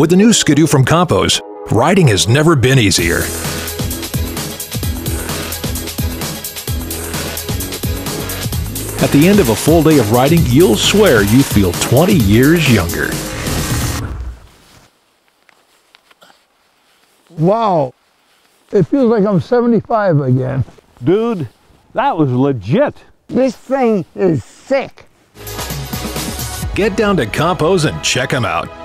With the new Ski-Doo from Compeau's, riding has never been easier. At the end of a full day of riding, you'll swear you feel 20 years younger. Wow. It feels like I'm 75 again. Dude, that was legit. This thing is sick. Get down to Compeau's and check them out.